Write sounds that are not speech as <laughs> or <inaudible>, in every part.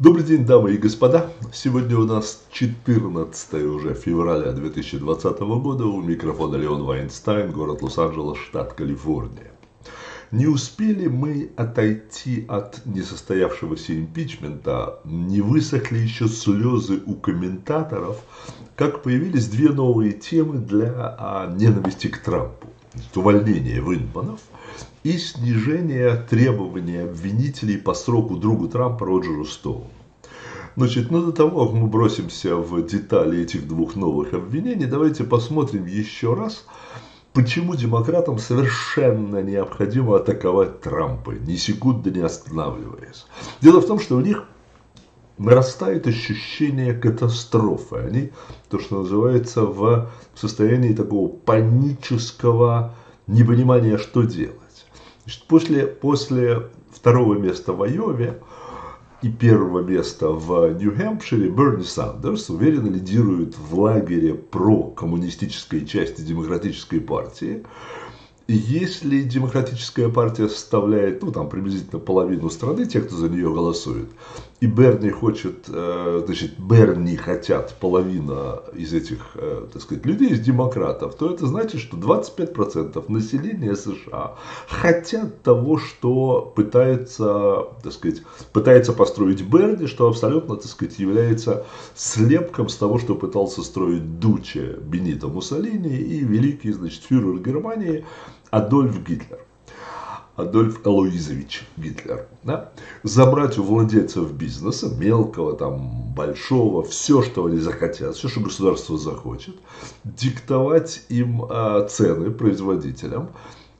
Добрый день, дамы и господа. Сегодня у нас 14 уже февраля 2020 года. У микрофона Леон Вайнстайн, город Лос-Анджелес, штат Калифорния. Не успели мы отойти от несостоявшегося импичмента, не высохли еще слезы у комментаторов, как появились две новые темы для а, ненависти к Трампу. Увольнение Винманов и снижение требований обвинителей по сроку другу Трампа Роджеру Стоуну. Значит, ну до того, как мы бросимся в детали этих двух новых обвинений, давайте посмотрим еще раз, почему демократам совершенно необходимо атаковать Трампа, ни секунды не останавливаясь. Дело в том, что у них нарастает ощущение катастрофы. Они, то, что называется, в состоянии такого панического непонимания, что делать. Значит, после, после второго места в Айове и первого места в Нью-Хэмпшире Берни Сандерс уверенно лидирует в лагере про коммунистической части Демократической партии. Если Демократическая партия составляет, ну, там, приблизительно половину страны, тех, кто за нее голосует, и Берни хочет, э, значит, Берни хотят половина из этих, э, так сказать, людей, из демократов, то это значит, что 25% населения США хотят того, что пытается, так сказать, пытается построить Берни, что абсолютно, так сказать, является слепком с того, что пытался строить Дуче Бенито Муссолини и великий, значит, фюрер Германии Адольф Гитлер. Адольф Алоизович Гитлер, да, забрать у владельцев бизнеса, мелкого, там, большого, все, что они захотят, все, что государство захочет, диктовать им а, цены производителям,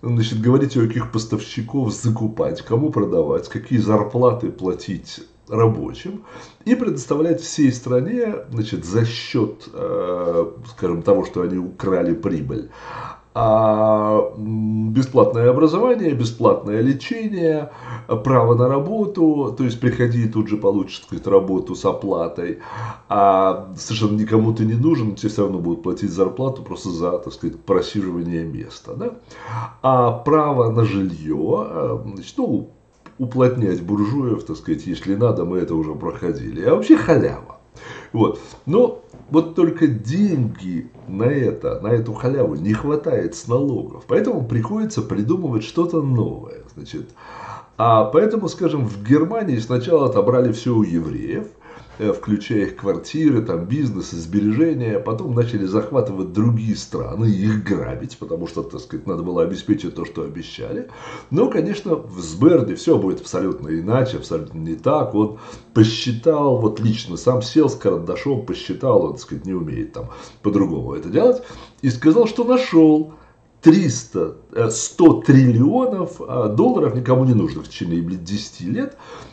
значит, говорить, у каких поставщиков закупать, кому продавать, какие зарплаты платить рабочим и предоставлять всей стране значит, за счет, э, скажем, того, что они украли прибыль, а бесплатное образование, бесплатное лечение, право на работу, то есть приходи и тут же получишь так сказать, работу с оплатой, а совершенно никому ты не нужен, тебе все равно будут платить зарплату просто за так сказать, просиживание места. Да? А право на жилье, э, значит, ну, уплотнять буржуев, так сказать, если надо, мы это уже проходили. А вообще халява. Вот. Но вот только деньги на это, на эту халяву не хватает с налогов. Поэтому приходится придумывать что-то новое. Значит, а поэтому, скажем, в Германии сначала отобрали все у евреев – включая их квартиры, там, бизнес, сбережения, потом начали захватывать другие страны, их грабить, потому что, так сказать, надо было обеспечить то, что обещали. Но, конечно, в Сберде все будет абсолютно иначе, абсолютно не так. Он посчитал, вот лично сам сел с карандашом, посчитал, он, так сказать, не умеет там по-другому это делать, и сказал, что нашел 300, 100 э, триллионов а, долларов никому не нужно в течение 10 лет, а,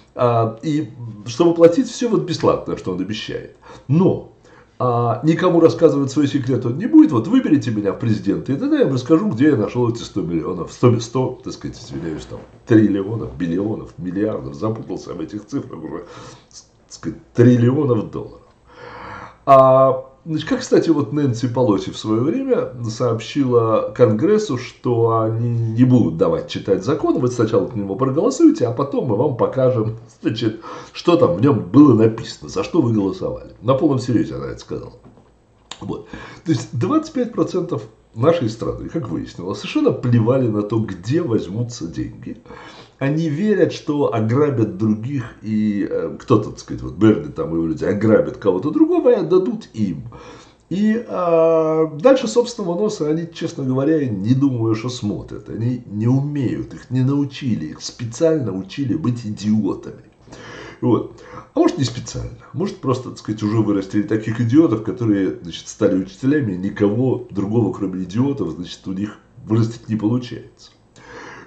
и чтобы платить все вот бесплатно, что он обещает. Но а, никому рассказывать свой секрет он не будет. Вот выберите меня в президенты, и тогда я вам расскажу, где я нашел эти 100 миллионов, 100, 100 так сказать, извиняюсь, там, триллионов, биллионов, миллиардов, запутался в этих цифрах уже, так сказать, триллионов долларов. А Значит, как, кстати, вот Нэнси Полоси в свое время сообщила Конгрессу, что они не будут давать читать закон, вы сначала к нему проголосуете, а потом мы вам покажем, <laughs> значит, что там в нем было написано, за что вы голосовали. На полном серьезе она это сказала. Вот. То есть 25% нашей страны, как выяснилось, совершенно плевали на то, где возьмутся деньги. Они верят, что ограбят других, и э, кто-то, так сказать, вот Берни там и люди ограбят кого-то другого и отдадут им. И а, дальше собственного носа они, честно говоря, не думаю, что смотрят. Они не умеют, их не научили, их специально учили быть идиотами. Вот. А может не специально, может просто, так сказать, уже вырастили таких идиотов, которые, значит, стали учителями, никого другого, кроме идиотов, значит, у них вырастить не получается.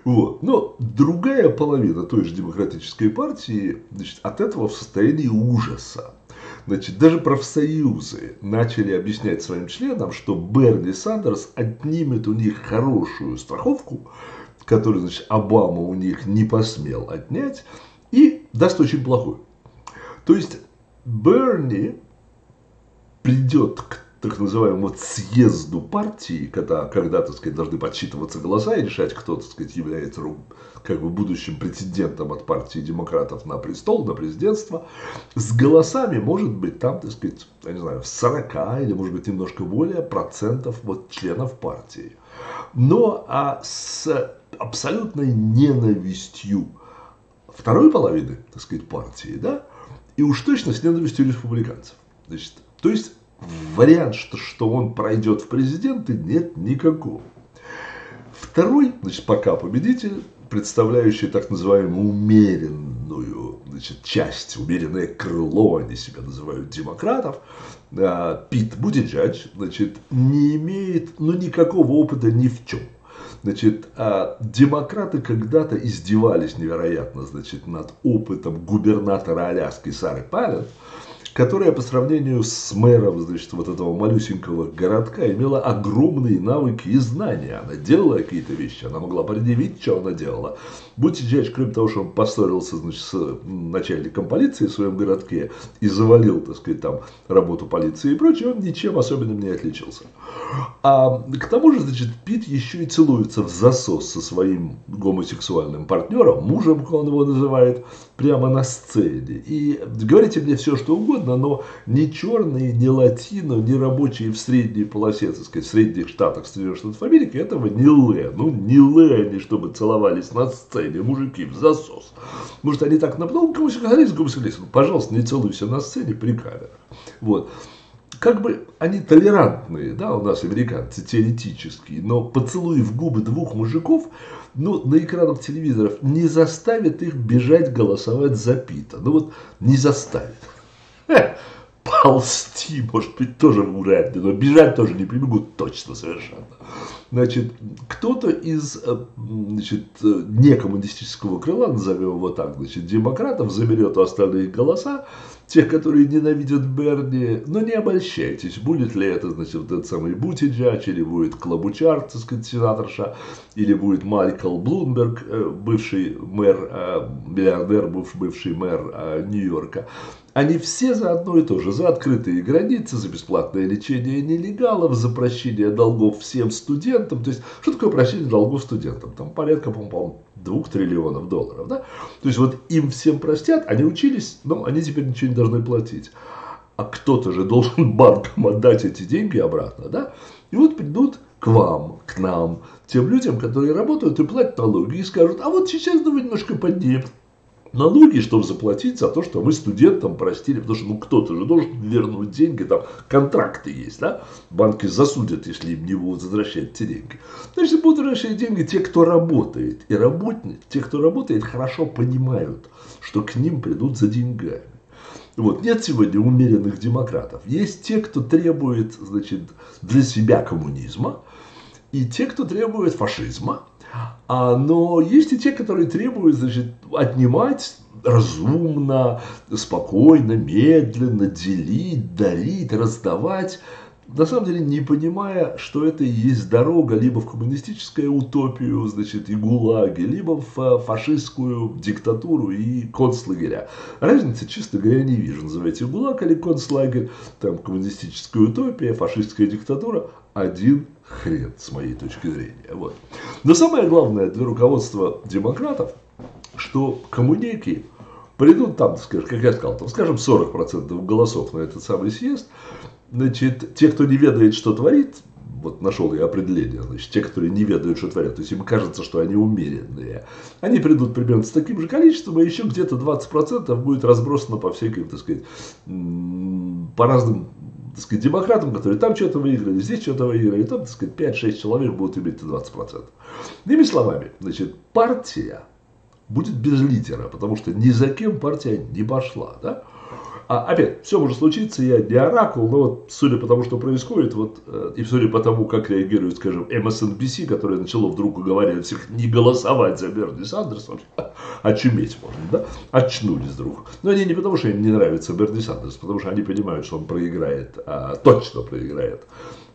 Вот. Но другая половина той же демократической партии значит, от этого в состоянии ужаса. Значит, даже профсоюзы начали объяснять своим членам, что Берни Сандерс отнимет у них хорошую страховку, которую, значит, Обама у них не посмел отнять, и даст очень плохую. То есть Берни придет к так называемому съезду партии, когда, когда, так сказать, должны подсчитываться голоса и решать, кто, так сказать, является как бы будущим претендентом от партии демократов на престол, на президентство, с голосами может быть там, так сказать, я не знаю, 40 или, может быть, немножко более процентов вот членов партии. Но а с абсолютной ненавистью второй половины, так сказать, партии, да, и уж точно с ненавистью республиканцев. Значит, то есть вариант, что, что он пройдет в президенты, нет никакого. Второй, значит, пока победитель, представляющий так называемую умеренную значит, часть, умеренное крыло, они себя называют демократов, а, Пит Будиджадж, значит, не имеет ну, никакого опыта ни в чем. Значит, а демократы когда-то издевались невероятно, значит, над опытом губернатора Аляски Сары Пален, которая по сравнению с мэром, значит, вот этого малюсенького городка имела огромные навыки и знания. Она делала какие-то вещи, она могла предъявить, что она делала. Бутиджач, кроме того, что он поссорился, значит, с начальником полиции в своем городке и завалил, так сказать, там работу полиции и прочее, он ничем особенным не отличился. А к тому же, значит, Пит еще и целуется в засос со своим гомосексуальным партнером, мужем, как он его называет, прямо на сцене. И говорите мне все, что угодно, но ни черные, ни латино, ни рабочие в средней полосе, так сказать, в средних штатах Соединенных Штатов Америки этого не лэ. Ну, не лэ они, чтобы целовались на сцене, мужики в засос. Может, они так нападают, ну, гомосексуалист, гомосексуалист, ну, пожалуйста, не целуйся на сцене при камерах. Вот как бы они толерантные, да, у нас американцы теоретические, но поцелуй в губы двух мужиков, ну, на экранах телевизоров не заставит их бежать голосовать за Пита. Ну вот не заставит. <laughs> Ползти, может быть, тоже вряд ли, но бежать тоже не прибегут точно совершенно. Значит, кто-то из э, значит, некоммунистического крыла, назовем его так, значит, демократов, заберет у остальных голоса, тех, которые ненавидят Берни, но не обольщайтесь, будет ли это, значит, вот этот самый Бутиджач, или будет Клабучар, так сказать, сенаторша, или будет Майкл Блумберг, э, бывший мэр, э, миллиардер, бывший мэр Нью-Йорка. Они все за одно и то же, за открытые границы, за бесплатное лечение нелегалов, за прощение долгов всем студентам. То есть, что такое прощение долгов студентам? Там порядка, по-моему, двух триллионов долларов. Да? То есть, вот им всем простят, они учились, но они теперь ничего не должны платить. А кто-то же должен <laughs> банкам отдать эти деньги обратно. Да? И вот придут к вам, к нам, тем людям, которые работают и платят налоги, и скажут, а вот сейчас давай немножко поднимем налоги, чтобы заплатить за то, что мы студентам простили, потому что ну кто-то же должен вернуть деньги, там контракты есть, да, банки засудят, если им не будут возвращать эти деньги. Значит, будут возвращать деньги те, кто работает, и работник, те, кто работает, хорошо понимают, что к ним придут за деньгами. Вот. Нет сегодня умеренных демократов. Есть те, кто требует значит, для себя коммунизма, и те, кто требует фашизма, а, но есть и те, которые требуют значит, отнимать разумно, спокойно, медленно, делить, дарить, раздавать, на самом деле не понимая, что это и есть дорога либо в коммунистическую утопию, значит, и гулаги, либо в э, фашистскую диктатуру и концлагеря. Разницы, честно говоря, не вижу. Называйте гулаг или концлагерь, там коммунистическая утопия, фашистская диктатура, один хрен, с моей точки зрения. Вот. Но самое главное для руководства демократов, что коммуники придут там, скажем, как я сказал, там, скажем, 40% голосов на этот самый съезд, значит, те, кто не ведает, что творит, вот нашел я определение, значит, те, которые не ведают, что творят, то есть им кажется, что они умеренные, они придут примерно с таким же количеством, а еще где-то 20% будет разбросано по всяким, так сказать, по разным так сказать, демократам, которые там что-то выиграли, здесь что-то выиграли, там, так сказать, 5-6 человек будут иметь 20%. Иными словами, значит, партия будет без лидера, потому что ни за кем партия не пошла, да? А, опять, все может случиться, я не оракул, но вот судя по тому, что происходит, вот, э, и судя по тому, как реагирует, скажем, MSNBC, которое начало вдруг уговаривать всех не голосовать за Берни Сандерса, <laughs> очуметь можно, да, очнулись вдруг. Но они не потому, что им не нравится Берни Сандерс, потому что они понимают, что он проиграет, а, точно проиграет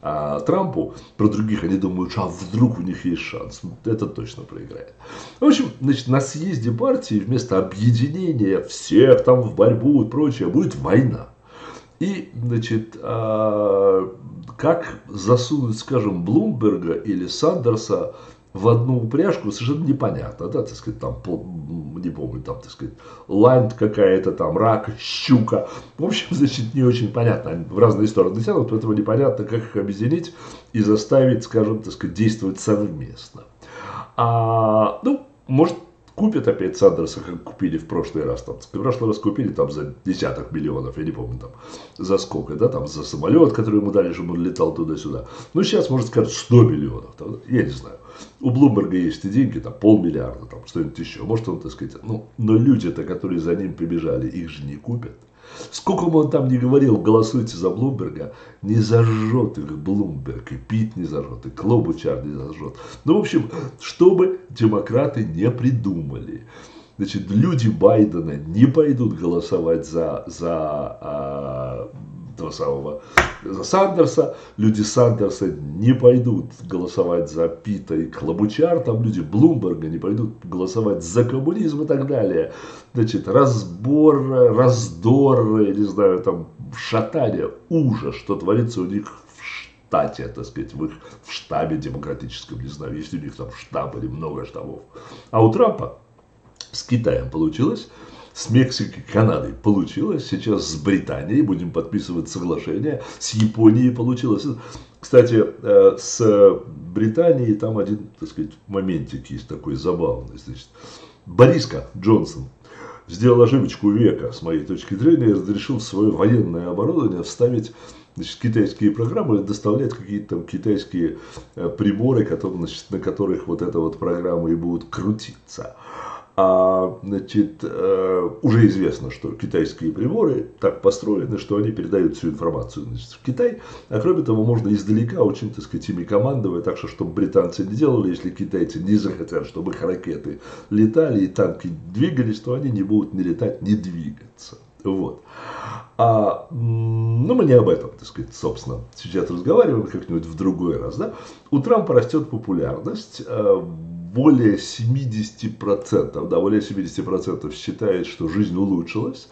а Трампу, про других они думают, а вдруг у них есть шанс. Это точно проиграет. В общем, значит, на съезде партии вместо объединения всех там в борьбу и прочее будет война. И, значит, а, как засунуть, скажем, Блумберга или Сандерса в одну упряжку совершенно непонятно, да, так сказать, там, не помню, там, так сказать, ланд какая-то, там, рак, щука. В общем, <laughs> значит, не очень понятно. Они в разные стороны тянут, поэтому непонятно, как их объединить и заставить, скажем, так сказать, действовать совместно. А, ну, может, купят опять Сандерса, как купили в прошлый раз. Там, в прошлый раз купили там за десяток миллионов, я не помню там за сколько, да, там за самолет, который ему дали, чтобы он летал туда-сюда. Ну, сейчас, может, скажут 100 миллионов, там, я не знаю. У Блумберга есть и деньги, там полмиллиарда, там что-нибудь еще. Может, он, так сказать, ну, но люди-то, которые за ним побежали, их же не купят. Сколько бы он там ни говорил, голосуйте за Блумберга, не зажжет их Блумберг, и Пит не зажжет, и Клобучар не зажжет. Ну, в общем, чтобы демократы не придумали. Значит, люди Байдена не пойдут голосовать за, за а, того самого за Сандерса, люди Сандерса не пойдут голосовать за Пита и Клобучар, там люди Блумберга не пойдут голосовать за коммунизм и так далее. Значит, разбор, раздор, я не знаю, там шатание, ужас, что творится у них в штате, так сказать, в их в штабе демократическом, не знаю, есть у них там штаб или много штабов. А у Трампа с Китаем получилось, с Мексикой, Канадой получилось, сейчас с Британией будем подписывать соглашение, с Японией получилось. Кстати, э, с Британией там один, так сказать, моментик есть такой забавный. Значит, Бориска Джонсон сделал ошибочку века, с моей точки зрения, разрешил свое военное оборудование вставить значит, китайские программы, доставлять какие-то там китайские э, приборы, которые, значит, на которых вот эта вот программа и будут крутиться. А, значит, э, уже известно, что китайские приборы так построены, что они передают всю информацию значит, в Китай. А кроме того, можно издалека очень, так сказать, ими командовать, так что, чтобы британцы не делали, если китайцы не захотят, чтобы их ракеты летали и танки двигались, то они не будут ни летать, ни двигаться. Вот. А, ну, мы не об этом, так сказать, собственно, сейчас разговариваем как-нибудь в другой раз. Да? У Трампа растет популярность. Более 70%, да, более 70% считает, что жизнь улучшилась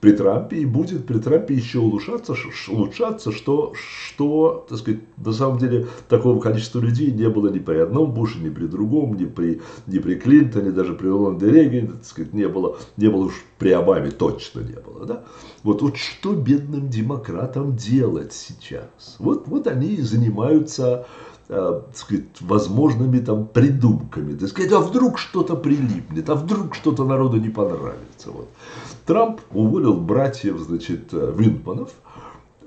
при Трампе и будет при Трампе еще улучшаться, улучшаться что, что, так сказать, на самом деле такого количества людей не было ни при одном Буше, ни при другом, ни при, ни при Клинтоне, даже при Рональде Рейгане, так сказать, не было, не было уж при Обаме точно не было, да. Вот, вот что бедным демократам делать сейчас? Вот, вот они занимаются э, сказать, возможными там придумками, так сказать, а вдруг что-то прилипнет, а вдруг что-то народу не понравится. Вот. Трамп уволил братьев, значит, э, Винтманов,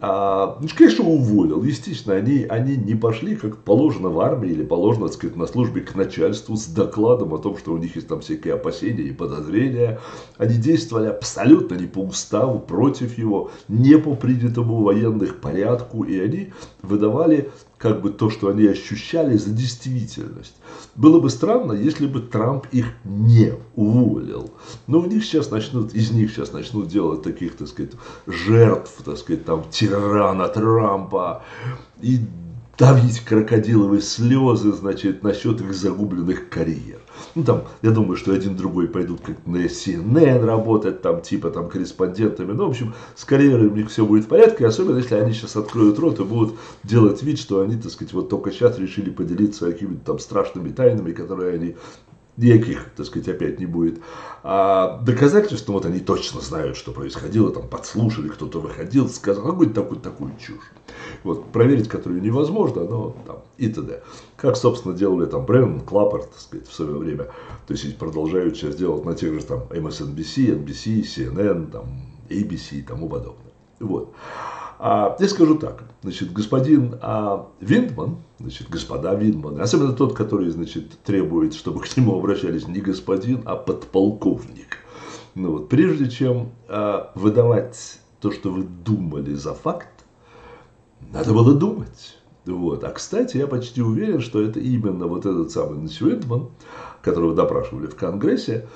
а, ну, конечно, уволил. Естественно, они, они не пошли, как положено в армии или положено, так сказать, на службе к начальству с докладом о том, что у них есть там всякие опасения и подозрения. Они действовали абсолютно не по уставу, против его, не по принятому военных порядку, и они выдавали как бы то, что они ощущали, за действительность. Было бы странно, если бы Трамп их не уволил. Но у них сейчас начнут, из них сейчас начнут делать таких, так сказать, жертв, так сказать, там, тирана Трампа. И давить крокодиловые слезы, значит, насчет их загубленных карьер. Ну, там, я думаю, что один другой пойдут как на CNN работать, там, типа, там, корреспондентами. Ну, в общем, с карьерой у них все будет в порядке, особенно если они сейчас откроют рот и будут делать вид, что они, так сказать, вот только сейчас решили поделиться какими-то там страшными тайнами, которые они никаких, так сказать, опять не будет. А доказательства, вот они точно знают, что происходило, там подслушали, кто-то выходил, сказал какую-то такую, такую чушь. Вот, проверить которую невозможно, но там и т.д. Как, собственно, делали там Брэннон, Клаппер, так сказать, в свое время. То есть продолжают сейчас делать на тех же там MSNBC, NBC, CNN, там, ABC и тому подобное. Вот. А, я скажу так, значит, господин а, Виндман, значит, господа Виндманы, особенно тот, который, значит, требует, чтобы к нему обращались не господин, а подполковник. Ну вот, прежде чем а, выдавать то, что вы думали за факт, надо было думать. Вот. А, кстати, я почти уверен, что это именно вот этот самый Виндман, которого допрашивали в Конгрессе,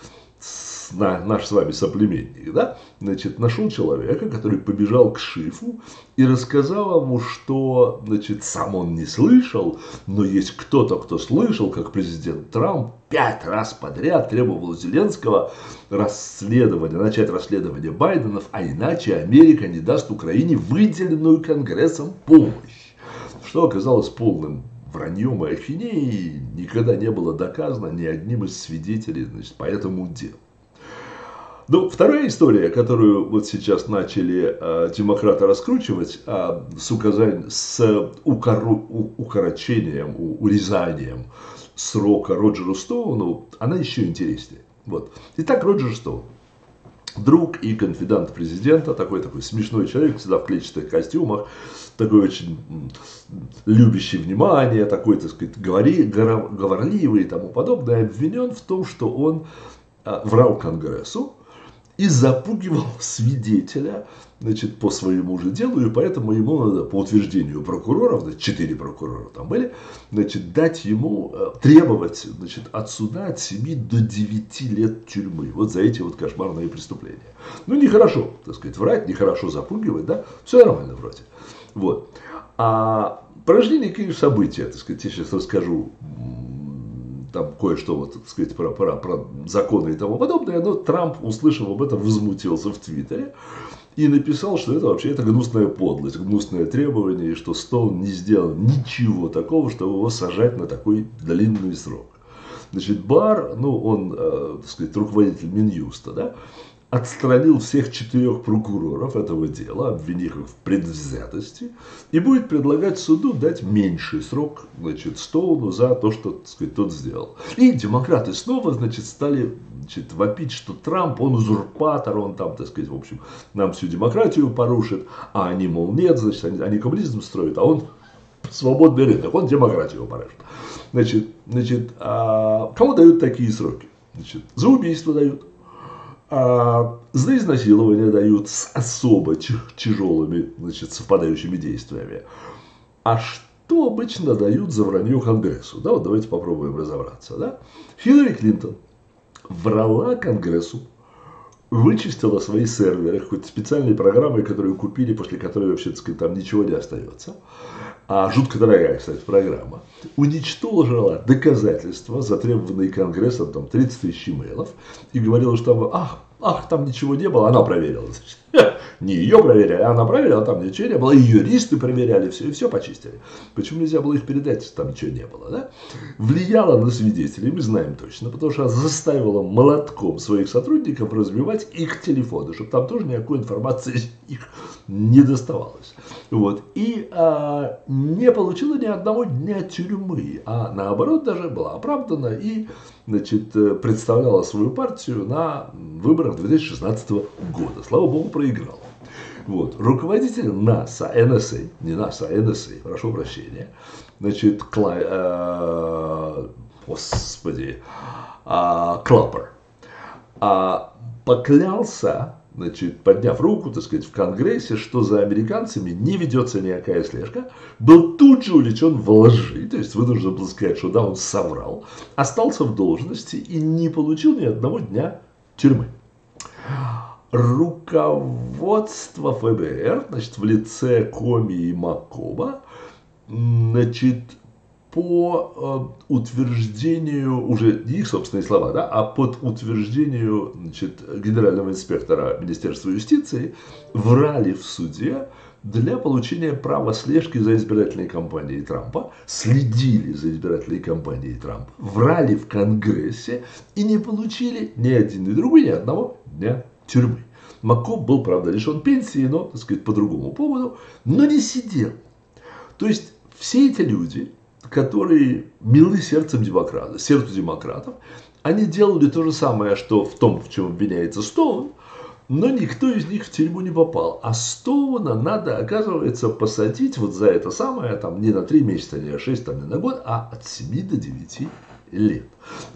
на, наш с вами соплеменник, да, значит, нашел человека, который побежал к Шифу и рассказал ему, что, значит, сам он не слышал, но есть кто-то, кто слышал, как президент Трамп пять раз подряд требовал Зеленского расследования, начать расследование Байденов, а иначе Америка не даст Украине выделенную Конгрессом помощь, что оказалось полным враньем и ахинеей никогда не было доказано ни одним из свидетелей значит, по этому делу. Ну, вторая история, которую вот сейчас начали э, демократы раскручивать э, с, указанием, с укору, у, укорочением, у, урезанием срока Роджеру Стоуну, она еще интереснее. Вот. Итак, Роджер Стоун. Друг и конфидант президента, такой такой смешной человек, всегда в клетчатых костюмах, такой очень любящий внимание, такой, так сказать, говори, говорливый и тому подобное, обвинен в том, что он э, врал Конгрессу, и запугивал свидетеля значит, по своему же делу, и поэтому ему надо, по утверждению прокуроров, значит, четыре прокурора там были, значит, дать ему, э, требовать значит, от суда от 7 до 9 лет тюрьмы. Вот за эти вот кошмарные преступления. Ну, нехорошо, так сказать, врать, нехорошо запугивать, да, все нормально вроде. Вот. А порождение, конечно, события, так сказать, я сейчас расскажу там кое-что, вот, так сказать, про, про, про законы и тому подобное, но Трамп, услышав об этом, возмутился в Твиттере и написал, что это вообще это гнусная подлость, гнусное требование, и что Стоун не сделал ничего такого, чтобы его сажать на такой длинный срок. Значит, Бар, ну, он, э, так сказать, руководитель Минюста, да, отстранил всех четырех прокуроров этого дела, обвинив их в предвзятости, и будет предлагать суду дать меньший срок значит, Стоуну за то, что так сказать, тот сделал. И демократы снова значит, стали значит, вопить, что Трамп, он узурпатор, он там, так сказать, в общем, нам всю демократию порушит, а они, мол, нет, значит, они, они коммунизм строят, а он свободный рынок, он демократию порушит. Значит, значит а кому дают такие сроки? Значит, за убийство дают, а за изнасилование дают с особо тяжелыми, значит, совпадающими действиями. А что обычно дают за вранье Конгрессу? Да, вот давайте попробуем разобраться. Да? Хиллари Клинтон врала Конгрессу, вычистила свои серверы, хоть специальные программы, которые купили, после которой вообще, так сказать, там ничего не остается. А жутко дорогая, кстати, программа, уничтожила доказательства, затребованные Конгрессом, там 30 тысяч имейлов, и говорила, что там, ах, ах, там ничего не было, она проверила. <laughs> Не ее проверяли, она проверила, там ничего не было, и юристы проверяли, все, и все почистили. Почему нельзя было их передать, там ничего не было, да? Влияла на свидетелей, мы знаем точно, потому что она заставила молотком своих сотрудников разбивать их телефоны, чтобы там тоже никакой информации их не доставалось. Вот. И а, не получила ни одного дня тюрьмы, а наоборот даже была оправдана и значит, э, представляла свою партию на выборах 2016 года. Слава богу, проиграла. Вот. Руководитель НАСА, НСА, не НАСА, а НСА, прошу прощения, значит, Кла, э, господи, э, Клаппер, э, поклялся значит, подняв руку, так сказать, в Конгрессе, что за американцами не ведется никакая слежка, был тут же увлечен в лжи, то есть вынужден был сказать, что да, он соврал, остался в должности и не получил ни одного дня тюрьмы. Руководство ФБР, значит, в лице Коми и Макоба, значит, по э, утверждению, уже не их собственные слова, да, а под утверждению значит, генерального инспектора Министерства юстиции врали в суде для получения права слежки за избирательной кампанией Трампа, следили за избирательной кампанией Трампа, врали в Конгрессе и не получили ни один, ни другой, ни одного дня тюрьмы. Маккоп был, правда, лишен пенсии, но, так сказать, по другому поводу, но не сидел. То есть все эти люди, которые милы сердцем демократа, сердцу демократов, они делали то же самое, что в том, в чем обвиняется Стоун, но никто из них в тюрьму не попал. А Стоуна надо, оказывается, посадить вот за это самое, там, не на 3 месяца, не на 6, там, не на год, а от 7 до 9 лет.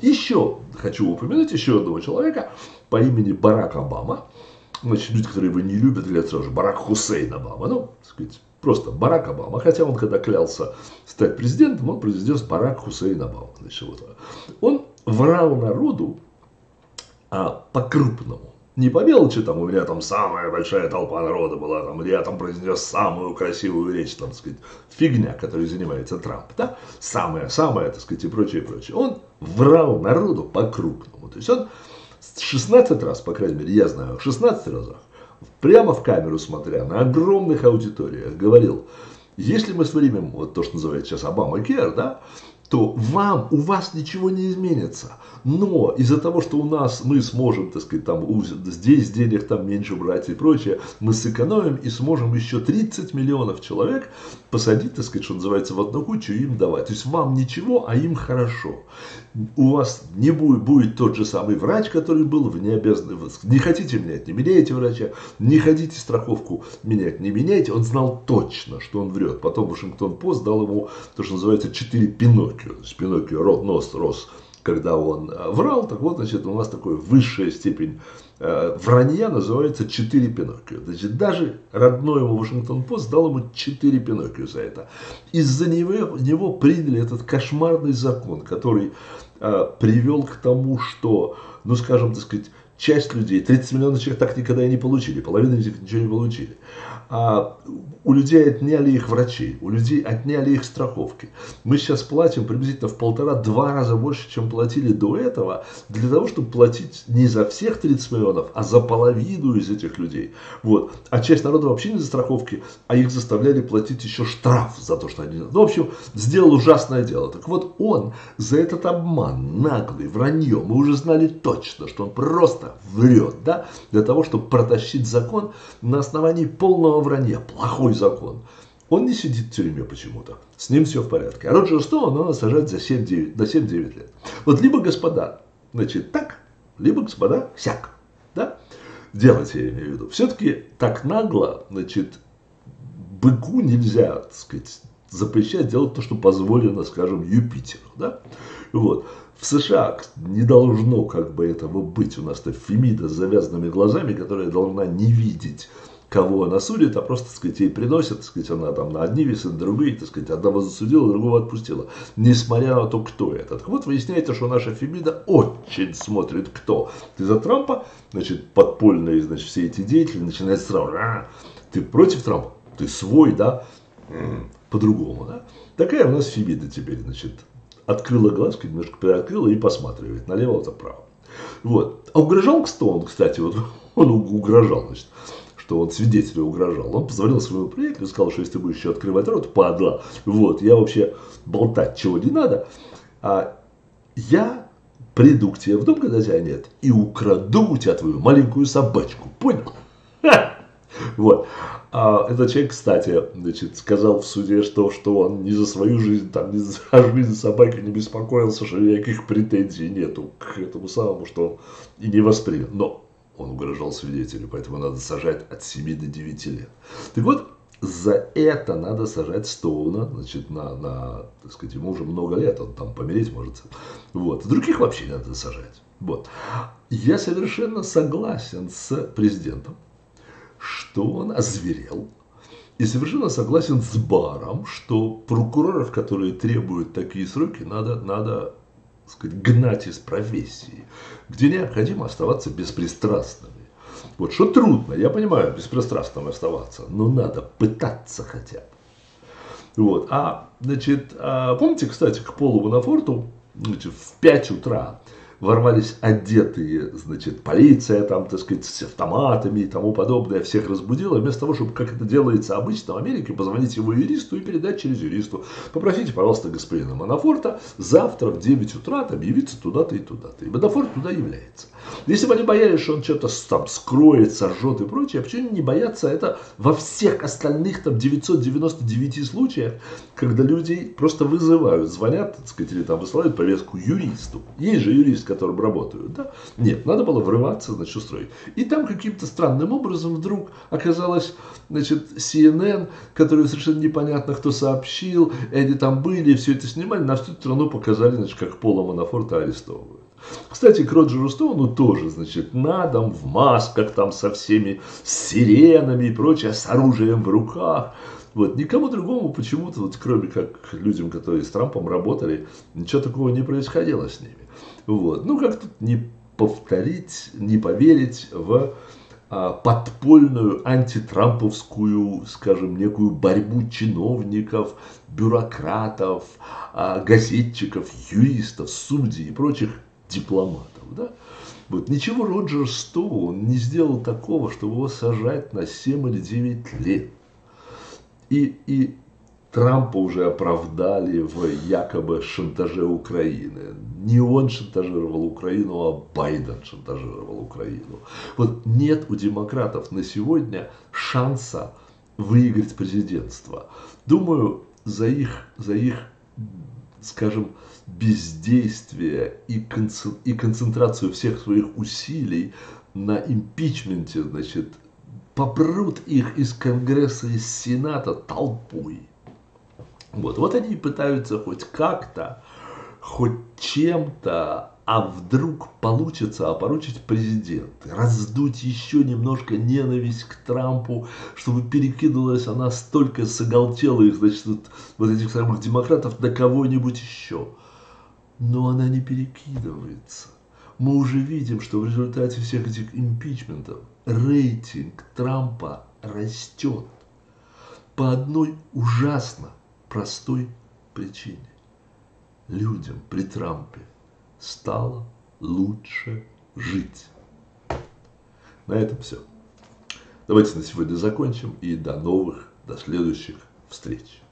Еще хочу упомянуть еще одного человека по имени Барак Обама. Значит, люди, которые его не любят, говорят сразу же Барак Хусейн Обама. Ну, так сказать, Просто Барак Обама. Хотя он, когда клялся стать президентом, он произнес Барак Хусейн Обама. Значит, вот. Он врал народу а по-крупному. Не по мелочи, там, у меня там самая большая толпа народа была, там, я там произнес самую красивую речь, там, так сказать, фигня, которой занимается Трамп, да, самая, самая, так сказать, и прочее, и прочее. Он врал народу по-крупному. То есть он 16 раз, по крайней мере, я знаю, 16 разах, прямо в камеру смотря, на огромных аудиториях, говорил, если мы снимем вот то, что называется сейчас Обама Кер, да, то вам, у вас ничего не изменится. Но из-за того, что у нас мы сможем, так сказать, там, здесь денег там меньше брать и прочее, мы сэкономим и сможем еще 30 миллионов человек посадить, так сказать, что называется, в одну кучу и им давать. То есть вам ничего, а им хорошо. У вас не будет, будет тот же самый врач, который был, вы не не хотите менять, не меняйте врача, не хотите страховку менять, не меняйте. Он знал точно, что он врет. Потом Вашингтон Пост дал ему то, что называется 4 Пиноккио. То Пиноккио рот, нос рос, когда он э, врал. Так вот, значит, у нас такая высшая степень э, вранья называется 4 Пиноккио. Значит, даже родной ему Вашингтон-Пост дал ему 4 Пиноккио за это. Из-за него, него приняли этот кошмарный закон, который э, привел к тому, что, ну, скажем, так сказать, часть людей, 30 миллионов человек так никогда и не получили, половина из них ничего не получили у людей отняли их врачей, у людей отняли их страховки. Мы сейчас платим приблизительно в полтора-два раза больше, чем платили до этого, для того, чтобы платить не за всех 30 миллионов, а за половину из этих людей. Вот. А часть народа вообще не за страховки, а их заставляли платить еще штраф за то, что они... Ну, в общем, сделал ужасное дело. Так вот, он за этот обман, наглый, вранье, мы уже знали точно, что он просто врет, да, для того, чтобы протащить закон на основании полного вранья, плохой закон. Он не сидит в тюрьме почему-то. С ним все в порядке. А Роджера Стоуна надо сажать за 7-9, до 7-9 лет. Вот либо господа, значит, так, либо господа, сяк. Да? Делайте, я имею в виду. Все-таки так нагло, значит, быку нельзя, так сказать, запрещать делать то, что позволено, скажем, Юпитеру. Да? Вот. В США не должно как бы этого быть. У нас-то Фемида с завязанными глазами, которая должна не видеть кого она судит, а просто, так сказать, ей приносят, так сказать, она там на одни весы, на другие, так сказать, одного засудила, другого отпустила, несмотря на то, кто это. Так вот, выясняется, что наша Фемида очень смотрит, кто. Ты за Трампа, значит, подпольные, значит, все эти деятели начинают сразу, а, ты против Трампа, ты свой, да, по-другому, да. Такая у нас Фемида теперь, значит, открыла глазки, немножко приоткрыла и посматривает налево-направо. Вот. А угрожал кто он, кстати, вот <laughs> он угрожал, значит, что он свидетелю угрожал. Он позвонил своему приятелю сказал, что если ты будешь еще открывать рот, падла, вот, я вообще болтать чего не надо, а я приду к тебе в дом, когда тебя нет, и украду у тебя твою маленькую собачку. Понял? Вот. А этот человек, кстати, значит, сказал в суде, что, что он ни за свою жизнь, там, ни за <laughs> жизнь собаки не беспокоился, что никаких претензий нету к этому самому, что он и не воспринял. Но он угрожал свидетелю, поэтому надо сажать от 7 до 9 лет. Так вот, за это надо сажать Стоуна, значит, на, на, так сказать, ему уже много лет, он там помереть может. Вот. Других вообще не надо сажать. Вот. Я совершенно согласен с президентом, что он озверел, и совершенно согласен с Баром, что прокуроров, которые требуют такие сроки, надо, надо сказать, гнать из профессии, где необходимо оставаться беспристрастными. Вот что трудно, я понимаю, беспристрастным оставаться, но надо пытаться хотя бы. Вот. А, значит, а, помните, кстати, к Полу Бонафорту значит, в 5 утра ворвались одетые, значит, полиция там, так сказать, с автоматами и тому подобное, всех разбудила, вместо того, чтобы, как это делается обычно в Америке, позвонить его юристу и передать через юристу. Попросите, пожалуйста, господина Манафорта завтра в 9 утра там явиться туда-то и туда-то. И Манафорт туда является. Если бы они боялись, что он что-то там скроет, сожжет и прочее, почему не боятся это во всех остальных там 999 случаях, когда людей просто вызывают, звонят, так сказать, или там высылают повестку юристу. Есть же юрист, которым работают, да? Нет, надо было врываться, значит, устроить. И там каким-то странным образом вдруг оказалось, значит, CNN, который совершенно непонятно, кто сообщил, они там были, все это снимали, на всю страну показали, значит, как Пола Манафорта арестовывают. Кстати, к Роджеру Стоуну тоже, значит, на дом, в масках, там, со всеми сиренами и прочее, с оружием в руках. Вот, никому другому почему-то, вот, кроме как людям, которые с Трампом работали, ничего такого не происходило с ними. Вот. Ну, как тут не повторить, не поверить в а, подпольную антитрамповскую, скажем, некую борьбу чиновников, бюрократов, а, газетчиков, юристов, судей и прочих дипломатов. Да? Вот. Ничего Роджер Стоун не сделал такого, чтобы его сажать на 7 или 9 лет. И, и Трампа уже оправдали в якобы шантаже Украины. Не он шантажировал Украину, а Байден шантажировал Украину. Вот нет у демократов на сегодня шанса выиграть президентство. Думаю, за их, за их скажем, бездействие и, концентрацию всех своих усилий на импичменте, значит, попрут их из Конгресса, из Сената толпой. Вот, вот они пытаются хоть как-то, хоть чем-то, а вдруг получится опорочить президента, раздуть еще немножко ненависть к Трампу, чтобы перекидывалась она столько с оголтелых, значит, вот, вот этих самых демократов на кого-нибудь еще. Но она не перекидывается. Мы уже видим, что в результате всех этих импичментов рейтинг Трампа растет по одной ужасно простой причине. Людям при Трампе стало лучше жить. На этом все. Давайте на сегодня закончим и до новых, до следующих встреч.